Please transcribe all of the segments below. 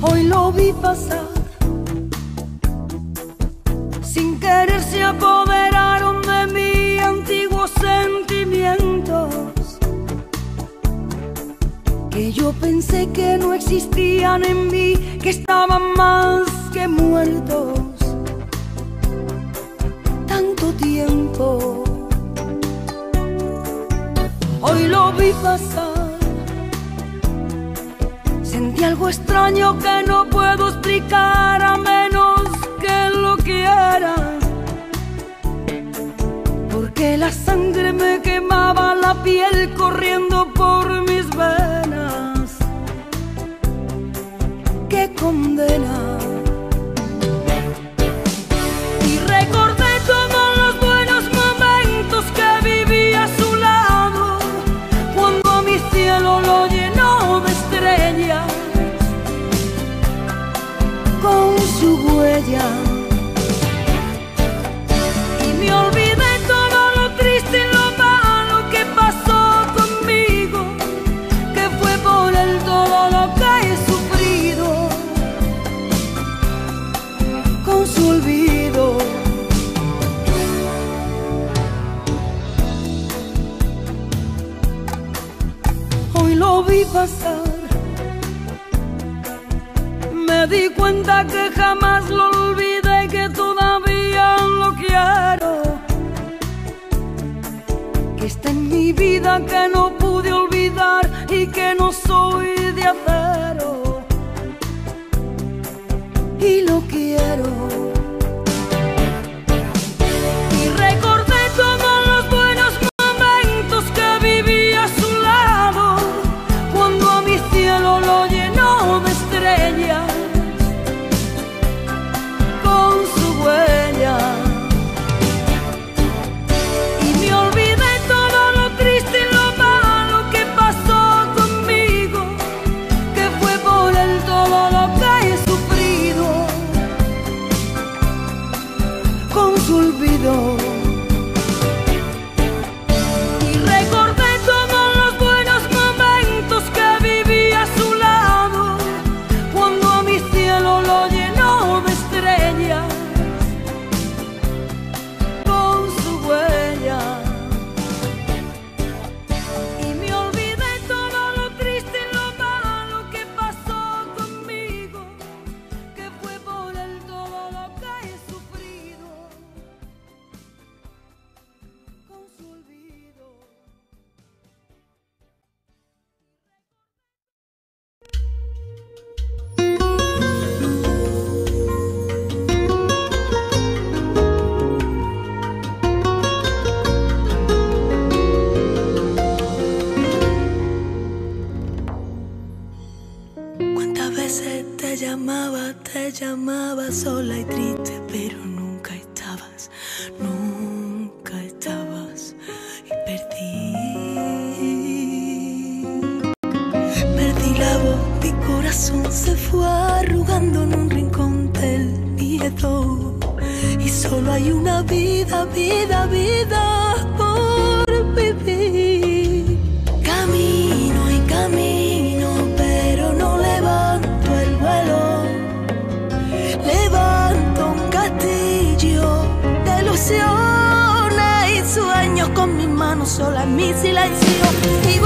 Hoy lo vi pasar. insistían en mí que estaban más que muertos. Tanto tiempo. Hoy lo vi pasar. Sentí algo extraño que no puedo explicar a menos que lo quiera. Porque la sangre me quemaba la piel corriendo por mis venas que. Y recordé todos los buenos momentos que viví a su lado, cuando mi cielo lo llenó de estrellas con su huella. que jamás lo olvidé y que todavía lo quiero. Que está en mi vida que no pude olvidar y que no soy de hacer. mi silencio y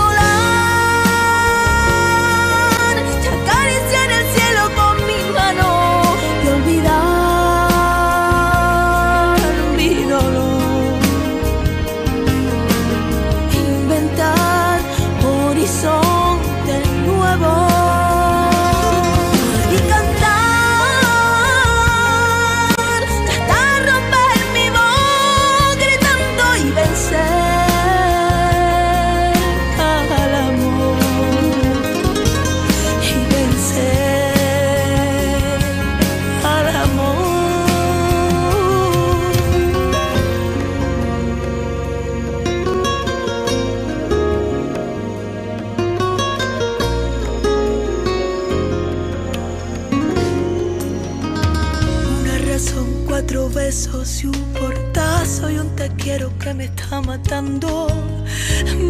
quiero que me está matando,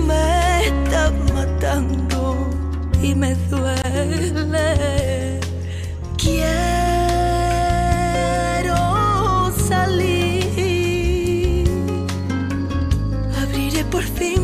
me está matando y me duele. Quiero salir, abriré por fin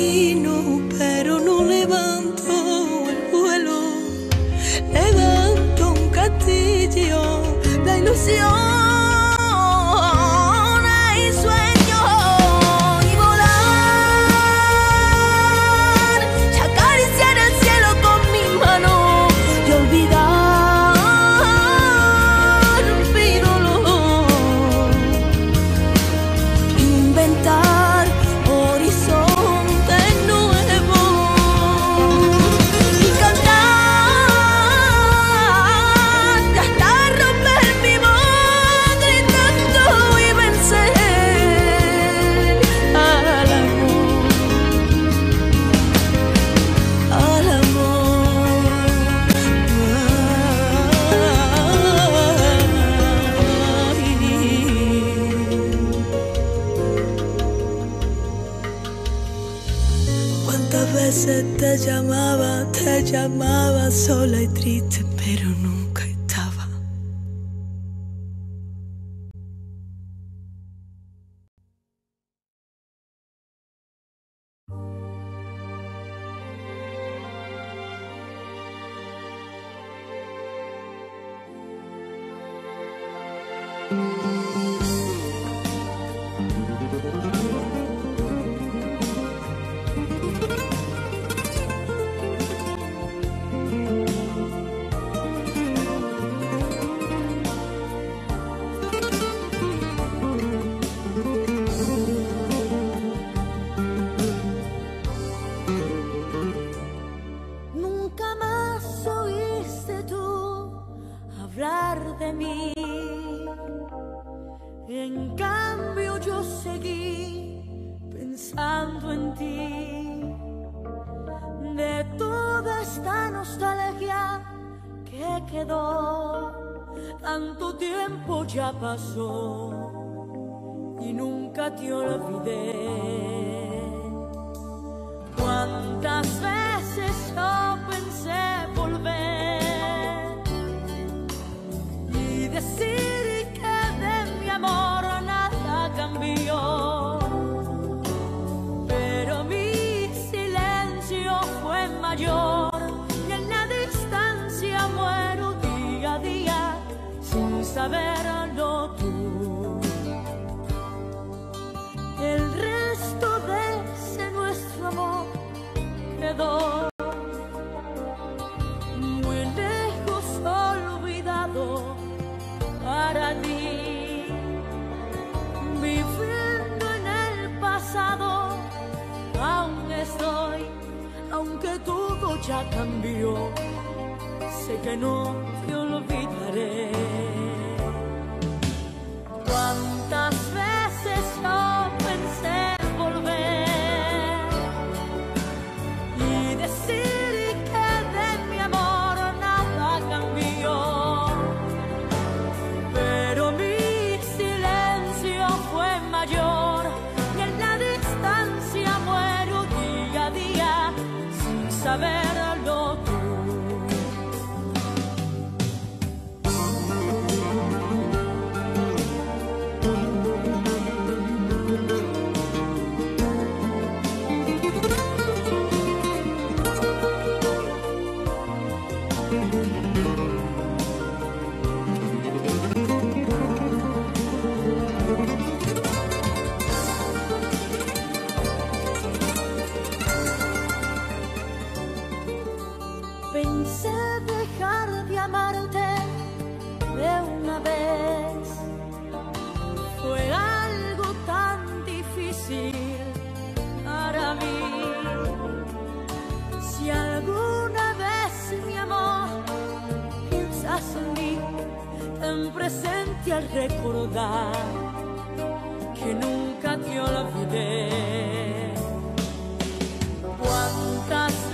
camino, pero no levanto el vuelo. Levanto un castillo de ilusiones de mí. En cambio yo seguí pensando en ti. De toda esta nostalgia que quedó, tanto tiempo ya pasó y nunca te olvidé. Cuántas veces yo saberlo tú. El resto de ese nuestro amor quedó muy lejos olvidado para ti. Viviendo en el pasado, aún estoy, aunque todo ya cambió, sé que no presente al recordar que nunca te olvidé. ¿Cuántas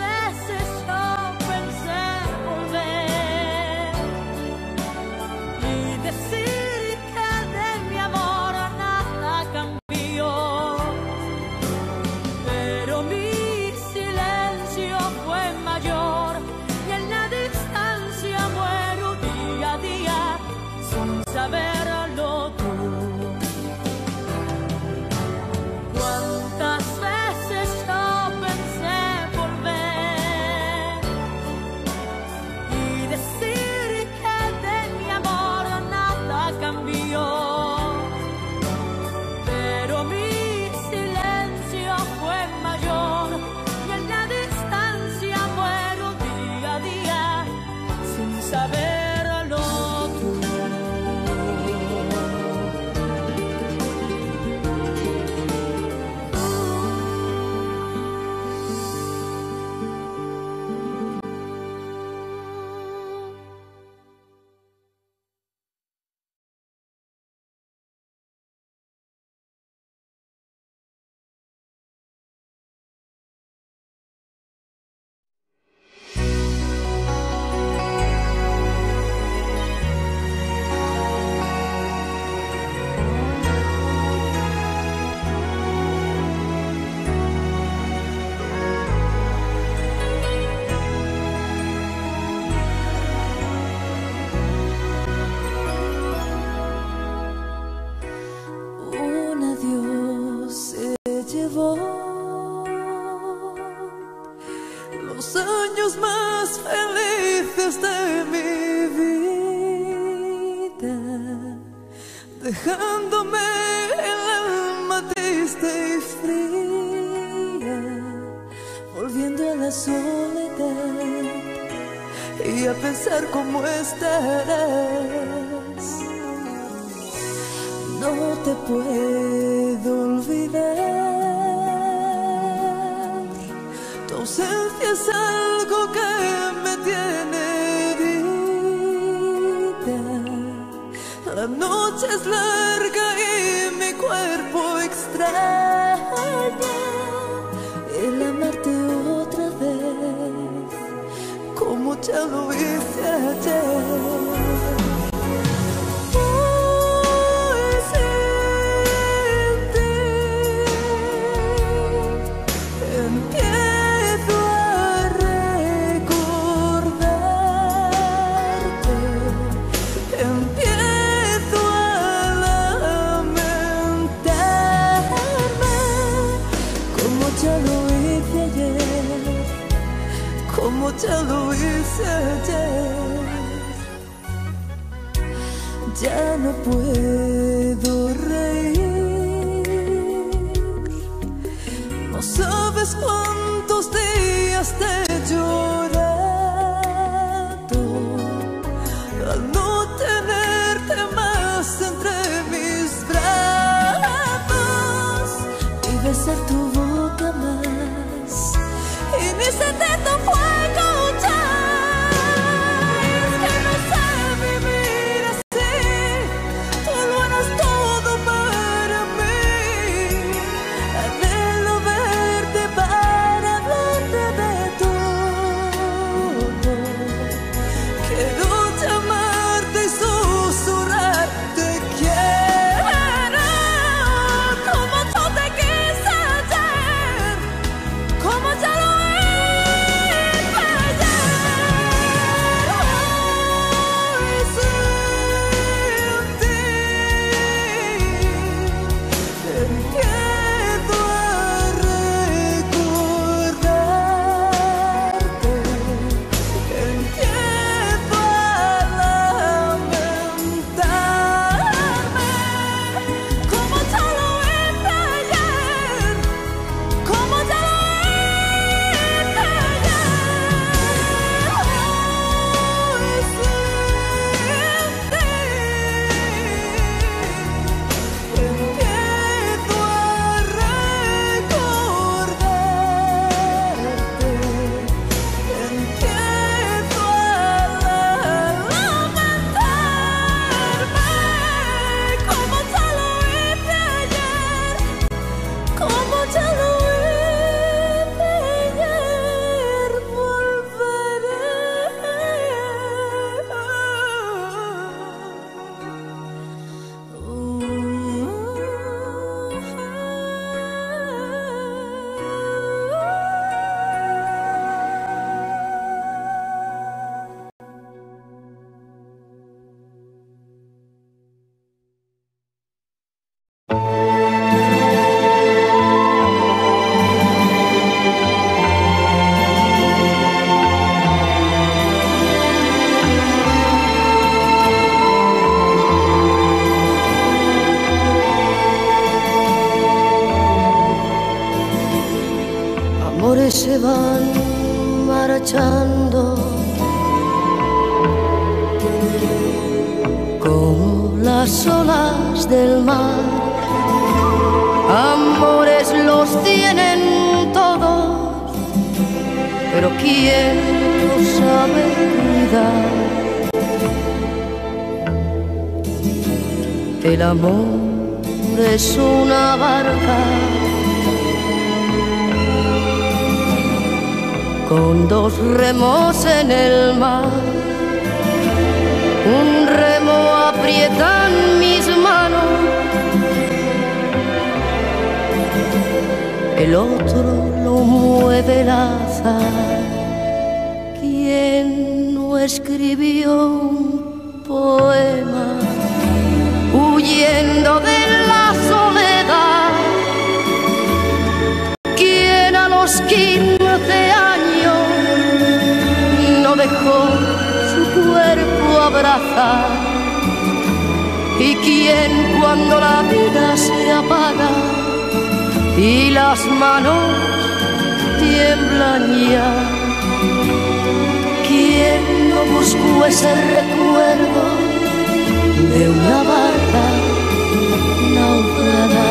los años más felices de mi vida, dejándome el alma triste y fría, volviendo a la soledad y a pensar cómo estarás. No te puedo La noche es larga y mi cuerpo extraña el amarte otra vez, como ya lo hice ayer. Ya no puedo reír. No sabes cuántos días te he llorado al no tenerte más entre mis brazos y besar tu boca más y ni tu El amor es una barca con dos remos en el mar. Un remo aprieta en mis manos, el otro lo mueve el azar. ¿Quién no escribió un poema huyendo de la soledad? ¿Quién a los 15 años no dejó su cuerpo abrazar? ¿Y quién cuando la vida se apaga y las manos tiemblan ya? ¿Quién no buscó ese recuerdo de una barca naufragada?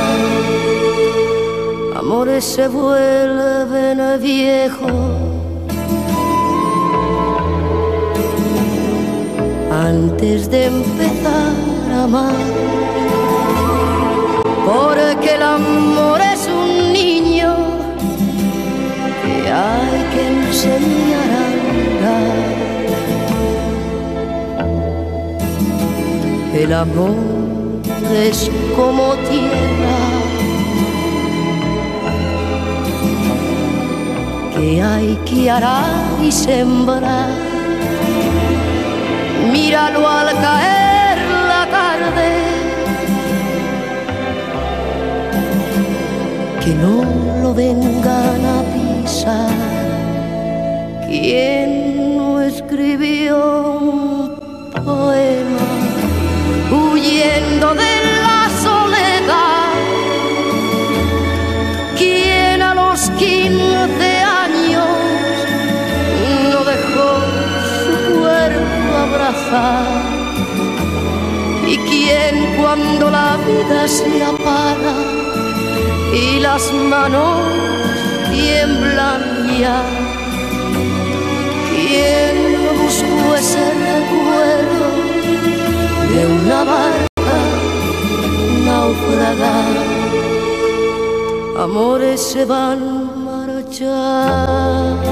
Amores se vuelven viejos antes de empezar a amar. Porque el amor es un niño que hay que enseñar a andar. El amor es como tierra que hay que arar y sembrar. Míralo al caer la tarde, que no lo vengan a pisar. ¿Quién no escribió un poema huyendo de la soledad? ¿Quién a los 15 años no dejó su cuerpo abrazar? ¿Y quién cuando la vida se apaga y las manos tiemblan ya? ¿Quién amores se van marchando.